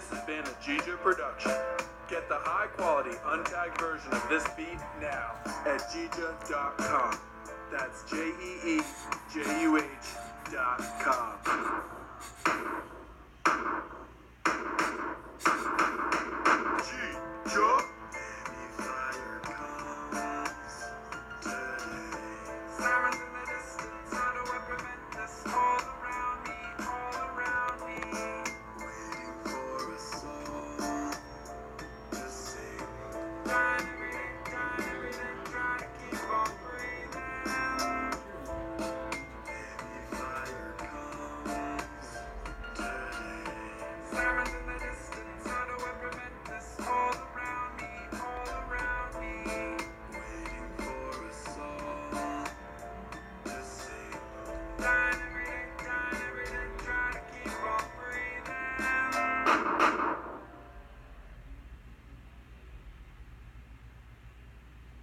This has been a Jeejuh production. Get the high quality untagged version of this beat now at Jeejuh.com. That's J E E J U H dot com.